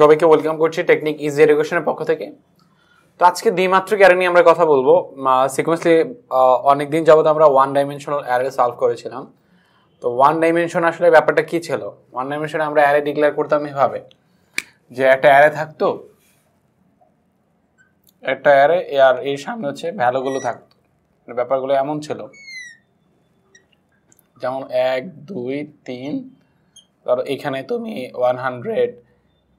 সবাইকে ওয়েলকাম করছি technique easy এডুকেশনের পক্ষ থেকে। তো আজকে দ্বিমাত্রিক অ্যারে নিয়ে আমরা কথা বলব। সিকোয়েন্সলি অনেকদিন যাবত আমরা ওয়ান ডাইমেনশনাল অ্যারে সলভ করেছিলাম। তো ওয়ান ডাইমেনশন আসলে ব্যাপারটা কি ছিল? ওয়ান ডাইমেনশনে আমরা অ্যারে ডিক্লেয়ার করতাম এভাবে, যে একটা অ্যারে থাকতো, একটা অ্যারে আর এর সামনে হচ্ছে ভ্যালুগুলো থাকতো। মানে ব্যাপারগুলো এমন ছিল। যেমন এক, দুই, তিন, ধরো এখানে তুমি one hundred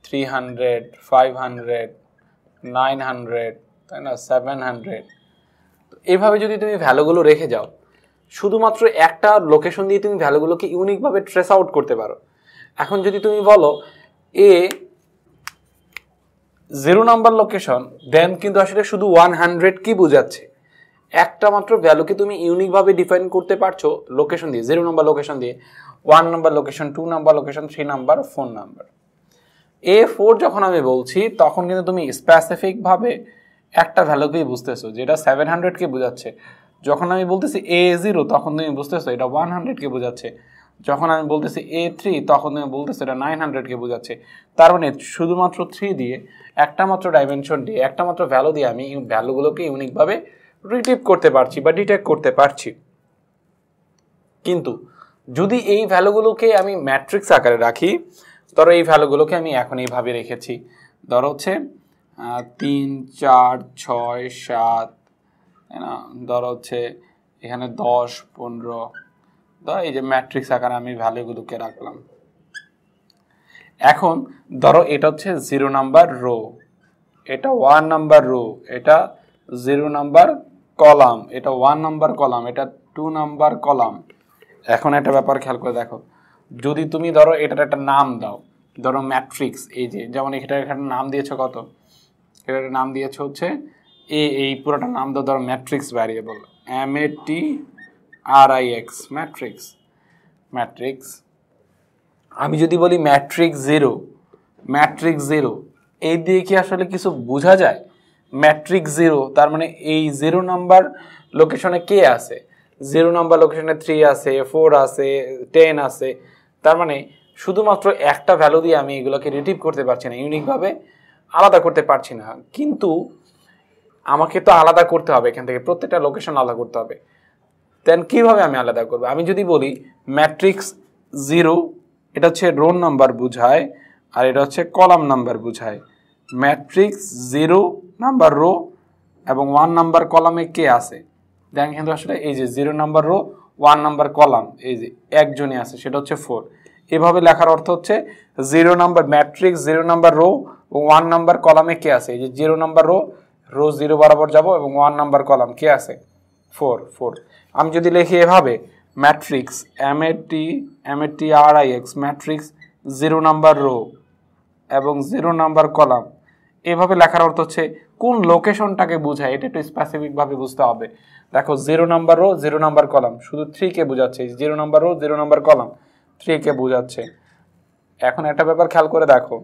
three hundred five hundred nine hundred তাই না? সেভেন হান্ড্রেড যদি তুমি ভ্যালুগুলো রেখে যাও, শুধুমাত্র একটা লোকেশন দিয়ে তুমি ভ্যালুগুলোকে ইউনিকভাবে ট্রেস আউট করতে পারো। এখন যদি তুমি বলো A zero number location then কিন্তু আসলে শুধু ওয়ান হান্ড্রেড কি বোঝাচ্ছে? একটা মাত্র ভ্যালুকে তুমি ইউনিকভাবে ডিফাইন করতে পারছ লোকেশন দিয়ে জিরো নাম্বার লোকেশন দিয়ে। One number location two number location three number phone number A four যখন আমি বলছি, তখন কিন্তু তুমি স্পেসিফিকভাবে একটা ভ্যালুকেই বুঝতেছো, যেটা সেভেন হান্ড্রেডকে বোঝাচ্ছে। যখন আমি বলতেছি এ জিরো তখন তুমি বুঝতেছো এটা ওয়ান হান্ড্রেডকে বোঝাচ্ছে। যখন আমি বলতেছি এ থ্রি তখন তুমি বলতেছো এটা নাইন হান্ড্রেডকে বোঝাচ্ছে। তার মানে শুধুমাত্র থ্রি দিয়ে, একটা মাত্র ডাইমেনশন দিয়ে, একটা মাত্র ভ্যালু দিয়ে আমি ভ্যালুগুলোকে ইউনিকভাবে রিটিভ করতে পারছি বা ডিটেক্ট করতে পারছি। কিন্তু যদি এই ভ্যালুগুলোকে আমি ম্যাট্রিক্স আকারে রাখি ধরো এই ভ্যালুগুলোকে আমি এখন এইভাবে রেখেছি। ধরো হচ্ছে তিন, চার, ছয়, সাত না? ধরো হচ্ছে এখানে দশ, পনেরো। ধরো এই যে ম্যাট্রিক্স আকারে আমি ভ্যালুগুলোকে রাখলাম। এখন ধরো এটা হচ্ছে জিরো নাম্বার রো এটা ওয়ান নাম্বার রো এটা জিরো নাম্বার কলাম এটা ওয়ান নাম্বার কলাম এটা টু নাম্বার কলাম এখন একটা ব্যাপার খেয়াল করে দেখো। যদি তুমি ধরো এটার একটা নাম দাও, ধরো ম্যাট্রিক্স এই যে যেমন এটার একটা নাম দিয়েছ কত? এটার নাম দিয়েছ হচ্ছে এ এই পুরোটা নাম দাও, ধরো matrix variable M A T R I X matrix matrix আমি যদি বলি ম্যাট্রিক্স জিরো ম্যাট্রিক্স জিরো এই দিয়ে কি আসলে কিছু বোঝা যায়? ম্যাট্রিক্স জিরো তার মানে এই জিরো নাম্বার লোকেশনে কে আছে? জিরো নাম্বার লোকেশনে থ্রি আছে ফোর আছে টেন আছে তার মানে শুধুমাত্র একটা ভ্যালু দিয়ে আমি এগুলোকে রিটিভ করতে পারছি না ইউনিকভাবে আলাদা করতে পারছি না। কিন্তু আমাকে তো আলাদা করতে হবে এখান থেকে, প্রত্যেকটা লোকেশন আলাদা করতে হবে। দেন কীভাবে আমি আলাদা করব? আমি যদি বলি ম্যাট্রিক্স জিরো এটা হচ্ছে রোল নাম্বার বুঝায়, আর এটা হচ্ছে কলাম নাম্বার বুঝায়। ম্যাট্রিক্স জিরো নাম্বার রো এবং ওয়ান নাম্বার কলামে কে আছে? দেন কিন্তু আসলে এই যে zero number row one number column, এই যে একজনই আছে, সেটা হচ্ছে ফোর এভাবে লেখার অর্থ হচ্ছে zero number matrix zero number row one number কলামে কে আছে? এই যে zero number row row zero বরাবর যাব এবং ওয়ান নাম্বার কলাম কে আছে? ফোর ফোর আমি যদি লিখি এভাবে matrix M A T M A T R I X matrix zero number row এবং জিরো নাম্বার কলাম এভাবে লেখার অর্থ হচ্ছে কোন লোকেশনটাকে বোঝায়, এটা একটু স্পেসিফিকভাবে বুঝতে হবে। দেখো zero number row zero number column শুধু থ্রিকে বোঝাচ্ছে। Zero number row zero number column থ্রিকে বোঝাচ্ছে। এখন একটা ব্যাপার খেয়াল করে দেখো।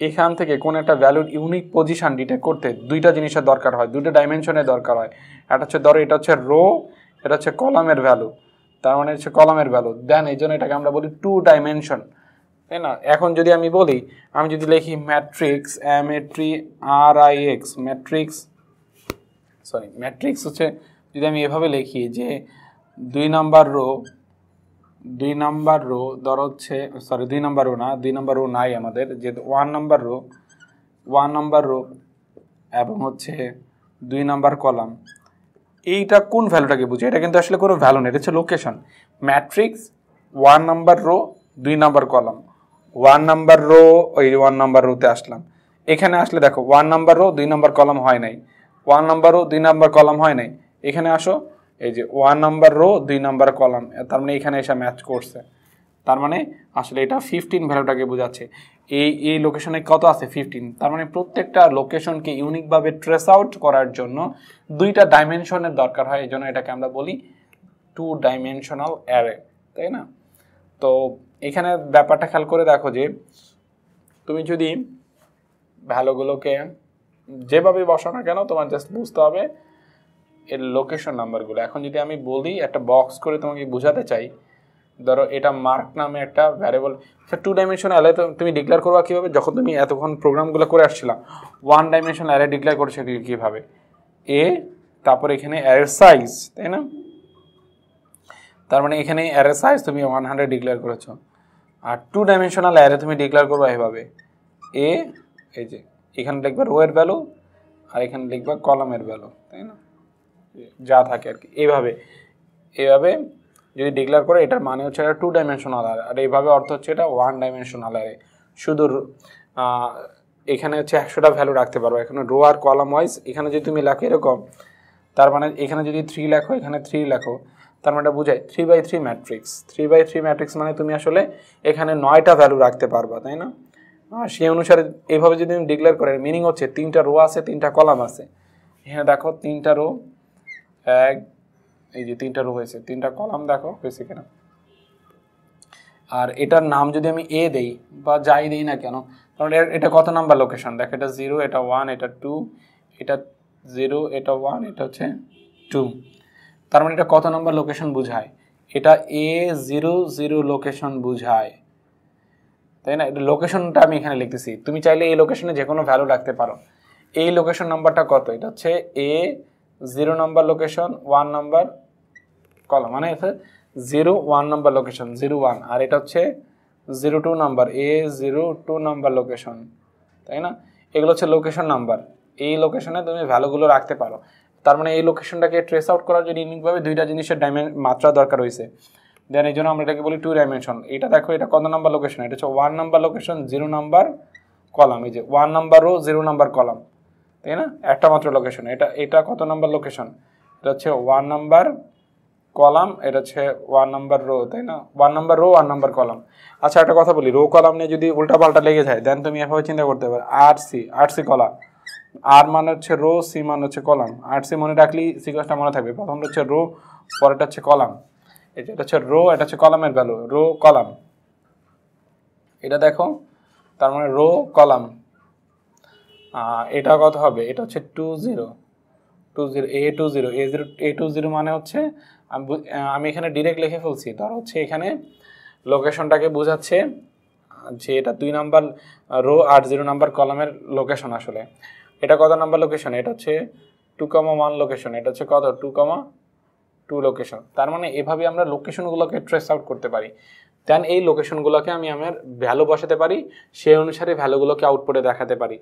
এখান থেকে কোন একটা ভ্যালুর ইউনিক পজিশন ডিটেক্ট করতে দুইটা জিনিসের দরকার হয়, দুইটা ডাইমেনশনের দরকার হয়। একটা হচ্ছে ধরো, এটা হচ্ছে রো এটা হচ্ছে কলামের ভ্যালু তার মানে হচ্ছে কলামের ভ্যালু দেন এই জন্য এটাকে আমরা বলি টু ডাইমেনশন তাই না? এখন যদি আমি বলি, আমি যদি লিখি matrix M A T R I X matrix sorry matrix হচ্ছে যদি আমি এভাবে লিখি যে দুই নাম্বার রো দুই নাম্বার রো ধর হচ্ছে সরি দুই নাম্বার রো না, দুই নাম্বার রো নাই আমাদের, যে one number row one number row এবং হচ্ছে দুই নাম্বার কলাম এইটা কোন ভ্যালুটাকে বুঝি? এটা কিন্তু আসলে কোনো ভ্যালু নেই এটা হচ্ছে location matrix one number row দুই number column one number row ওই ওয়ান নাম্বার রোতে আসলাম। এখানে আসলে দেখো ওয়ান নাম্বার রো দুই নাম্বার কলাম হয় নাই। ওয়ান নাম্বার রো দুই নাম্বার কলাম হয় নাই। এখানে আসো, এই যে ওয়ান নাম্বার রো দুই নাম্বার কলাম তার মানে এখানে এসে ম্যাচ করছে। তার মানে আসলে এটা ফিফটিন ভ্যালুটাকে বোঝাচ্ছে। এই এই লোকেশনে কত আছে? ফিফটিন তার মানে প্রত্যেকটা লোকেশনকে ইউনিকভাবে ট্রেস আউট করার জন্য দুইটা ডাইমেনশনের দরকার হয়। এই জন্য এটাকে আমরা বলি টু ডাইমেনশনাল অ্যারে তাই না? তো এখানে ব্যাপারটা খেয়াল করে দেখো যে তুমি যদি ভ্যালুগুলোকে যেভাবে বসো না কেন, তোমার জাস্ট বুঝতে হবে এর লোকেশন নাম্বারগুলো এখন যদি আমি বলি, একটা বক্স করে তোমাকে বোঝাতে চাই, ধরো এটা মার্ক নামে একটা ভ্যারিয়েবল টু ডাইমেনশন অ্যারে তো তুমি ডিক্লেয়ার করবা কীভাবে? যখন তুমি এতক্ষণ প্রোগ্রামগুলো করে আসছিলা ওয়ান ডাইমেনশন অ্যারে ডিক্লেয়ার করছে কীভাবে? এ তারপর এখানে অ্যারের সাইজ তাই না? তার মানে এখানে অ্যারে সাইজ তুমি ওয়ান হান্ড্রেড ডিক্লেয়ার করেছ। আর টু ডাইমেনশনাল অ্যারে তুমি ডিক্লেয়ার করবা এভাবে। এ এই যে, এখানে লিখবা রো এর ভ্যালু আর এখানে লিখবা কলামের ভ্যালু তাই না? যা থাকে আর কি। এইভাবে এইভাবে যদি ডিক্লেয়ার করে, এটার মানে হচ্ছে এটা টু ডাইমেনশনাল অ্যারে আর এইভাবে অর্থ হচ্ছে এটা ওয়ান ডাইমেনশনাল অ্যারে শুধু এখানে হচ্ছে একশোটা ভ্যালু রাখতে পারো। এখানে রো আর কলাম ওয়াইজ এখানে যদি তুমি লেখো এরকম, তার মানে এখানে যদি থ্রি লেখো, এখানে থ্রি লেখো তার মানে বুঝায় three by three matrix three by three matrix মানে তুমি আসলে এখানে নয়টা ভ্যালু রাখতে পারবা, তাই না? সেই অনুসারে এইভাবে যদি তুমি ডিক্লেয়ার করে মিনিং হচ্ছে তিনটা রো আছে, তিনটা কলাম আছে। এখানে দেখো তিনটা রো এক, এই যে তিনটা রো হয়েছে, তিনটা কলাম দেখো হয়েছে কিনা। আর এটার নাম যদি আমি এ দেই বা যাই দিই না কেন কারণ এটা কত নাম্বার লোকেশন দেখো এটা জিরো এটা ওয়ান এটা টু এটা জিরো এটা ওয়ান এটা হচ্ছে টু তার মানে এটা কত নম্বর লোকেশন বুঝায়? এটা এ জিরো জিরো লোকেশন বুঝায়। তাই না? এটা লোকেশনটা আমি এখানে লিখতেছি। তুমি চাইলে এই লোকেশনে যে কোনো ভ্যালু রাখতে পারো। এই লোকেশন নাম্বারটা কত? এটা হচ্ছে A zero number location one number column মানে zero one number location zero one আর এটা হচ্ছে zero two number A zero two number location তাই না? এগুলো হচ্ছে লোকেশন নাম্বার এই লোকেশনে তুমি ভ্যালুগুলো রাখতে পারো। তার মানে এই লোকেশনটাকে ট্রেস আউট করার জন্য ইউনিকভাবে দুইটা জিনিসের ডাইমেন মাত্রা দরকার হয়েছে। দেন এই জন্য আমরা এটাকে বলি টু ডাইমেনশন এটা দেখো, এটা কত নাম্বার লোকেশন এটা হচ্ছে one number location zero number column এই যে one number row zero number column তাই না? একটা মাত্র লোকেশন এটা এটা কত নাম্বার লোকেশন এটা হচ্ছে ওয়ান নাম্বার কলাম এটা হচ্ছে ওয়ান নাম্বার রো তাই না? One number row one number column আচ্ছা একটা কথা বলি। রো কলাম নিয়ে যদি উল্টা পাল্টা লেগে যায় দেন তুমি এভাবে চিন্তা করতে পারো। আর সি আর সি কলা আর মানে হচ্ছে রো, সি মানে হচ্ছে কলাম। আর সি মনে রাখলেই সিকোয়েন্সটা মনে থাকবে। প্রথমটা হচ্ছে রো, পরেরটা হচ্ছে কলাম। এটা হচ্ছে রো, এটা হচ্ছে কলামের ভ্যালু রো, কলাম। এটা দেখো, তার মানে রো, কলাম। এটা কত হবে? এটা হচ্ছে two zero. Two zero, A two zero. A zero, A two zero মানে হচ্ছে, আমি এখানে ডিরেক্ট লিখে ফেলছি। ধর হচ্ছে এখানে লোকেশনটাকে বোঝাচ্ছে যে এটা দুই নাম্বার রো আর জিরো নাম্বার কলামের লোকেশন আসলে। এটা কত নাম্বার লোকেশন এটা হচ্ছে টু কমা ওয়ান লোকেশন এটা হচ্ছে কত? টু কমা টু লোকেশন তার মানে এভাবে আমরা লোকেশনগুলোকে ট্রেস আউট করতে পারি। দেন এই লোকেশনগুলোকে আমি আমার ভ্যালু বসাতে পারি, সেই অনুসারে ভ্যালুগুলোকে আউটপুটে দেখাতে পারি।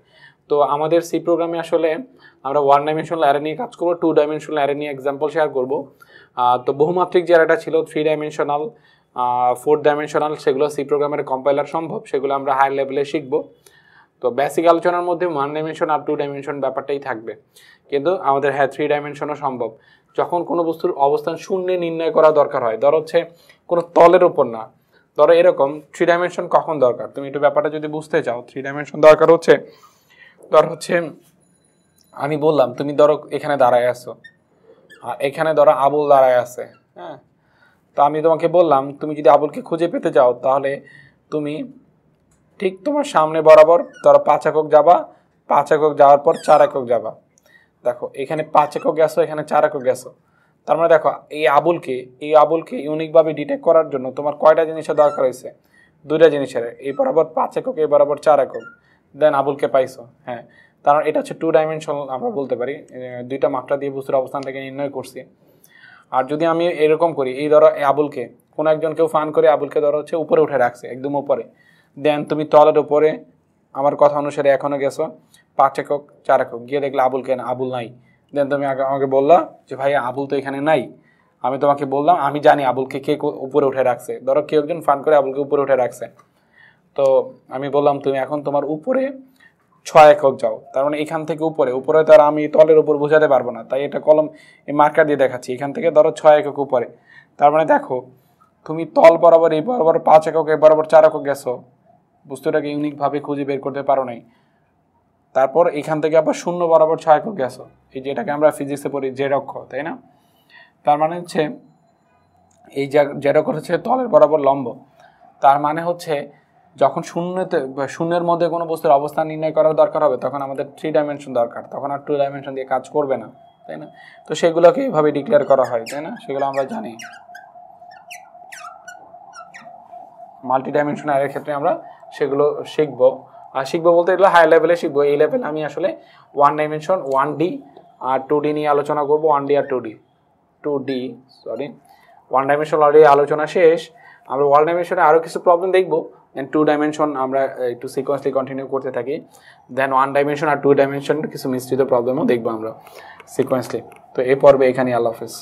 তো আমাদের সি প্রোগ্রামে আসলে আমরা ওয়ান ডাইমেনশনাল অ্যারে নিয়ে কাজ করব টু ডাইমেনশনাল অ্যারে নিয়ে এক্সাম্পল শেয়ার করব। তো বহুমাত্রিক যে অ্যারেটা ছিল থ্রি ডাইমেনশনাল ফোর ডাইমেনশনাল সেগুলো সি প্রোগ্রামের কম্পাইলার সম্ভব, সেগুলো আমরা হাই লেভেলে শিখব। তো বেসিক আলোচনার মধ্যে ওয়ান ডাইমেনশন আর টু ডাইমেনশন ব্যাপারটাই থাকবে। কিন্তু আমাদের হ্যাঁ থ্রি ডাইমেনশনও সম্ভব। যখন কোনো বস্তুর অবস্থান শূন্যে নির্ণয় করা দরকার হয়, ধর হচ্ছে কোনো তলের উপর না। ধরো এরকম থ্রি ডাইমেনশন কখন দরকার? তুমি একটু ব্যাপারটা যদি বুঝতে চাও থ্রি ডাইমেনশন দরকার হচ্ছে, ধর হচ্ছে, আমি বললাম, তুমি ধরো এখানে দাঁড়ায় আছো। আর এখানে ধরো আবুল দাঁড়ায় আছে হ্যাঁ? তো আমি তোমাকে বললাম, তুমি যদি আবুলকে খুঁজে পেতে যাও, তাহলে তুমি ঠিক তোমার সামনে বরাবর ধরো পাঁচ একক যাবা, পাঁচ একক যাওয়ার পর চার একক যাবা। দেখো, এখানে পাঁচ একক গেছো, এখানে চার একক গেছো। তার মানে দেখো, এই আবুলকে এই আবুলকে ইউনিকভাবে ডিটেক্ট করার জন্য তোমার কয়টা জিনিসের দরকার হয়েছে? দুইটা জিনিসের, এই বরাবর পাঁচ একক, এই বরাবর চার একক। দেন আবুলকে পাইছো হ্যাঁ। তার এটা হচ্ছে টু ডাইমেনশন আমরা বলতে পারি দুইটা মাত্রা দিয়ে বস্তুর অবস্থানটাকে নির্ণয় করছি। আর যদি আমি এরকম করি, এই ধরো আবুলকে, কোনো একজন কেউ ফান করে, আবুলকে ধরো হচ্ছে উপরে উঠে রাখছে, একদম উপরে। দেন তুমি তলের উপরে, আমার কথা অনুসারে এখনও গেছো, পাঁচ একক, চার একক। গিয়ে দেখলে আবুল কেন? আবুল নাই। দেন তুমি আমাকে বললা যে, ভাই, আবুল তো এখানে নাই। আমি তোমাকে বললাম, আমি জানি আবুলকে কে, উপরে উঠে রাখছে। ধরো কেউ একজন ফান করে, আবুলকে উপরে উঠে রাখছে। তো আমি বললাম, তুমি এখন তোমার উপরে ছয় একক যাও, তার মানে এখান থেকে উপরে উপরে তো আর আমি তলের উপর বোঝাতে পারব না, তাই এটা কলম এই মার্কার দিয়ে দেখাচ্ছি, এখান থেকে ধরো ছয় একক উপরে। তার মানে দেখো, তুমি তল বরাবর এই বরাবর পাঁচ একক, এই বরাবর চার একক গেছো, বস্তুটাকে ইউনিকভাবে খুঁজে বের করতে পারো নাই। তারপর এখান থেকে আবার শূন্য বরাবর ছয় একক গেছো, এই যেটাকে আমরা ফিজিক্সে পড়ি জেড অক্ষ, তাই না? তার মানে হচ্ছে, এই জেড অক্ষ হচ্ছে তলের বরাবর লম্ব, তার মানে হচ্ছে যখন শূন্যতে শূন্যের মধ্যে কোনো বস্তুর অবস্থান নির্ণয় করার দরকার হবে, তখন আমাদের থ্রি ডাইমেনশন দরকার। তখন আর টু ডাইমেনশন দিয়ে কাজ করবে না, তাই না? তো সেগুলোকে এইভাবে ডিক্লেয়ার করা হয়, তাই না? সেগুলো আমরা জানি। মাল্টি ডাইমেনশন অ্যারের ক্ষেত্রে আমরা সেগুলো শিখব। আর শিখব বলতে এগুলো হাই লেভেলে শিখব। এই লেভেলে আমি আসলে ওয়ান ডাইমেনশন ওয়ান ডি আর টু ডি নিয়ে আলোচনা করব। ওয়ান ডি আর two D two D sorry one dimension already আলোচনা শেষ। আমরা ওয়াল ডাইমেনশনে আরও কিছু প্রবলেম দেখব অ্যান্ড টু ডাইমেনশন আমরা একটু সিকোয়েন্সলি কন্টিনিউ করতে থাকি দেন ওয়ান ডাইমেনশন আর টু ডাইমেনশন কিছু মিশ্রিত প্রবলেমও দেখব আমরা সিকোয়েন্সলি তো এই পর্বে এখানেই আল্লাহ হাফেজ।